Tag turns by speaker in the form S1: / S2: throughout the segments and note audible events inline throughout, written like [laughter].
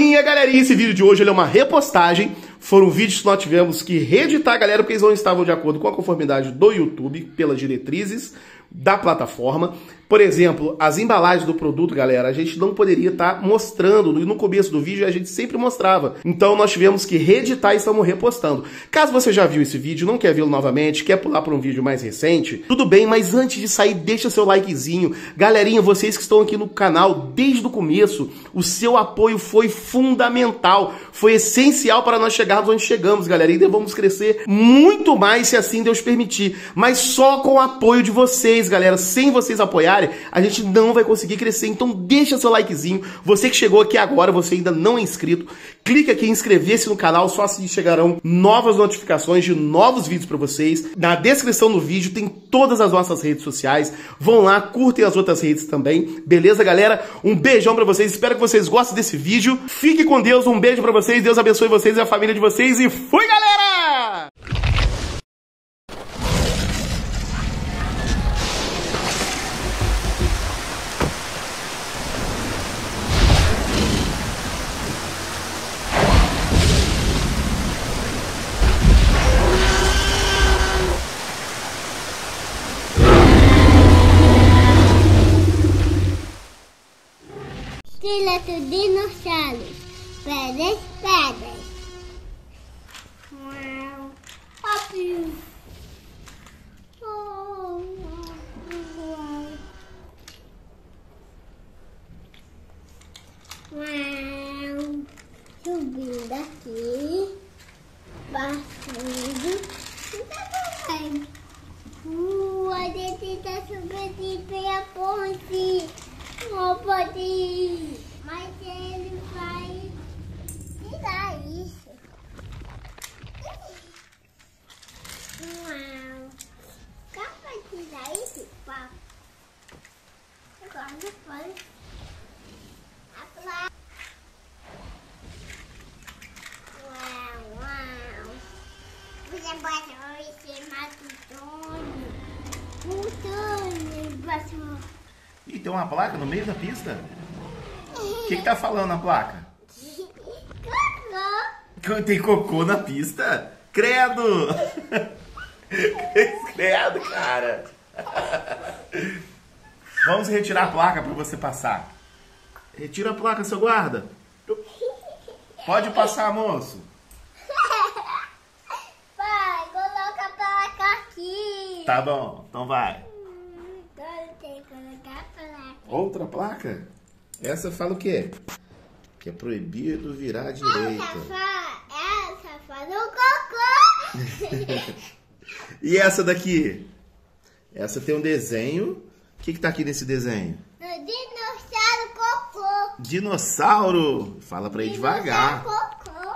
S1: Galerinha, galerinha, esse vídeo de hoje é uma repostagem. Foram vídeos que nós tivemos que reeditar, galera, porque eles não estavam de acordo com a conformidade do YouTube, pelas diretrizes da plataforma. Por exemplo, as embalagens do produto, galera, a gente não poderia estar tá mostrando. No começo do vídeo a gente sempre mostrava. Então nós tivemos que reeditar e estamos repostando. Caso você já viu esse vídeo, não quer vê-lo novamente, quer pular para um vídeo mais recente, tudo bem, mas antes de sair, deixa seu likezinho. Galerinha, vocês que estão aqui no canal desde o começo, o seu apoio foi fundamental, foi essencial para nós chegarmos onde chegamos, galera. E vamos crescer muito mais se assim Deus permitir. Mas só com o apoio de vocês, galera. Sem vocês apoiarem, a gente não vai conseguir crescer. Então deixa seu likezinho. Você que chegou aqui agora, você ainda não é inscrito, clica aqui em inscrever-se no canal, só assim chegarão novas notificações de novos vídeos para vocês. Na descrição do vídeo tem todas as nossas redes sociais. Vão lá, curtem as outras redes também. Beleza, galera? Um beijão para vocês. Espero que vocês gostem desse vídeo. Fique com Deus. Um beijo para vocês. Deus abençoe vocês e a família de vocês. E fui, galera!
S2: Trilha dos dinossauros. Pedras, pedras. Uau. Óbvio. Oh, uau. Uau. Subindo aqui. Passando. Vai. Uh, a gente tá subindo pela ponte. Oh, pode. Mas ele vai tirar isso. Uau. Como vai tirar isso, pá? Agora não pode. Uau, uau. Você pode esse matutone. O Tony
S1: Ih, tem uma placa no meio da pista? O que, que tá falando na placa?
S2: Cocô.
S1: Tem cocô na pista? Credo! Credo, cara! Vamos retirar a placa para você passar. Retira a placa, seu guarda. Pode passar, moço.
S2: Pai, coloca a placa aqui.
S1: Tá bom, então vai.
S2: Hum, Agora tem que colocar a placa.
S1: Outra placa? Essa fala o quê? Que é proibido virar à
S2: Essa
S1: direita.
S2: fa... Essa faz o cocô. [laughs]
S1: E essa daqui? Essa tem um desenho. O que, que tá aqui nesse desenho?
S2: Dinossauro cocô.
S1: Dinossauro! Fala pra ir devagar.
S2: Dinossauro cocô.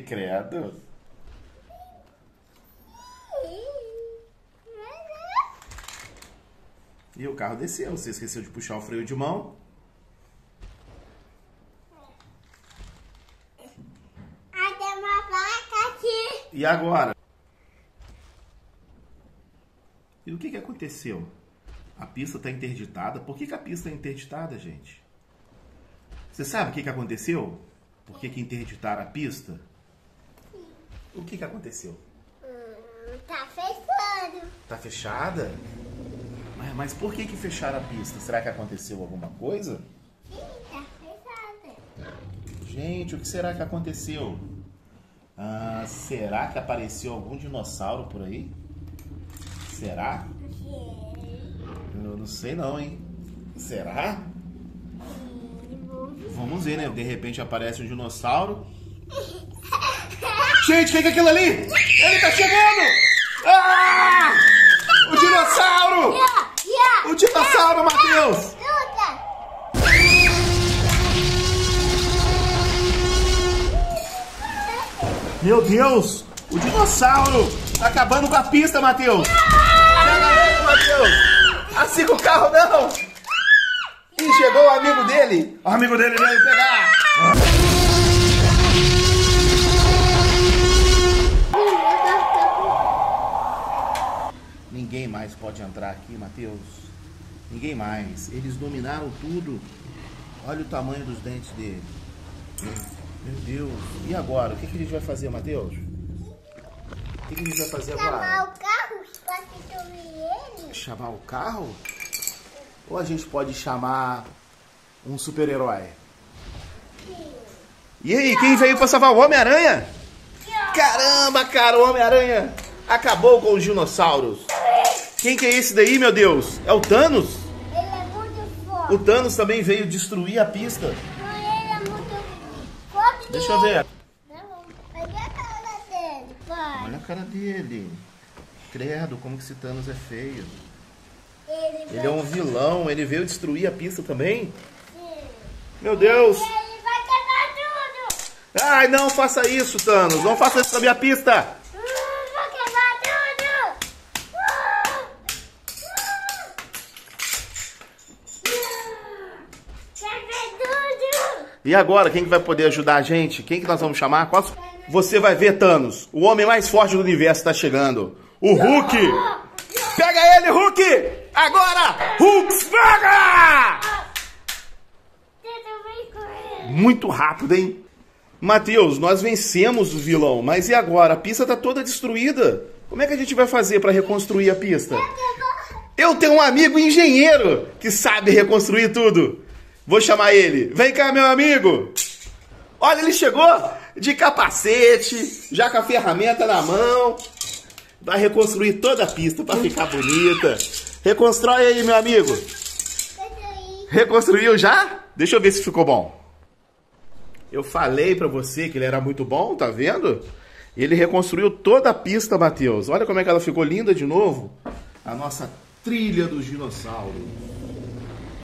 S2: [laughs]
S1: Credo. E o carro desceu. Você esqueceu de puxar o freio de mão.
S2: Aí tem uma placa aqui.
S1: E agora? E o que, que aconteceu? A pista está interditada. Por que, que a pista está interditada, gente? Você sabe o que, que aconteceu? Por que, que interditaram a pista? O que, que aconteceu?
S2: Hum, tá fechando.
S1: Tá fechada? Mas, mas por que, que fecharam a pista? Será que aconteceu alguma coisa? Gente, o que será que aconteceu? Ah, será que apareceu algum dinossauro por aí? Será? Eu não sei não, hein? Será? Vamos ver, né? De repente aparece um dinossauro. Gente, o que é aquilo ali? Ele tá chegando! Ah! O dinossauro! O dinossauro, Matheus!
S2: Luta.
S1: Meu Deus! O dinossauro! Tá acabando com a pista, Matheus! Pega Matheus! Assim com o carro, não! Ih, chegou o amigo dele! O amigo dele veio pegar! Ninguém mais pode entrar aqui, Matheus. Ninguém mais. Eles dominaram tudo. Olha o tamanho dos dentes dele. Meu Deus. E agora? O que, que a gente vai fazer, Matheus? O que, que a gente vai fazer
S2: Chamar
S1: agora?
S2: o carro subir ele.
S1: Chamar o carro? Ou a gente pode chamar um super-herói? E aí, quem veio pra salvar o Homem-Aranha? Caramba, cara, o Homem-Aranha acabou com os dinossauros. Quem que é esse daí, meu Deus? É o Thanos?
S2: Ele é muito forte.
S1: O Thanos também veio destruir a pista.
S2: Não, ele é muito forte.
S1: Deixa eu ver.
S2: Não, olha a cara dele, pai.
S1: Olha a cara dele. Credo, como que esse Thanos é feio.
S2: Ele,
S1: Ele é um vilão, ele veio destruir a pista também.
S2: vai...
S1: Meu Deus!
S2: Ele vai quebrar tudo.
S1: Ai, não faça isso, Thanos. Não faça isso na minha pista.
S2: Hum, Vai quebrar tudo. Ah, ah. Quebra tudo.
S1: E agora, quem que vai poder ajudar a gente? Quem que nós vamos chamar? Qual- Você vai ver, Thanos. O homem mais forte do universo está chegando. O Hulk! Pega ele, Hulk! Agora! Hulk,
S2: ele.
S1: Muito rápido, hein? Matheus, nós vencemos o vilão, mas e agora? A pista tá toda destruída. Como é que a gente vai fazer para reconstruir a pista? Eu tenho um amigo engenheiro que sabe reconstruir tudo. Vou chamar ele. Vem cá, meu amigo. Olha, ele chegou de capacete, já com a ferramenta na mão. Vai reconstruir toda a pista para ficar bonita. Reconstrói aí, meu amigo. Reconstruiu já? Deixa eu ver se ficou bom. Eu falei pra você que ele era muito bom, tá vendo? Ele reconstruiu toda a pista, Matheus. Olha como é que ela ficou linda de novo. A nossa trilha dos dinossauros.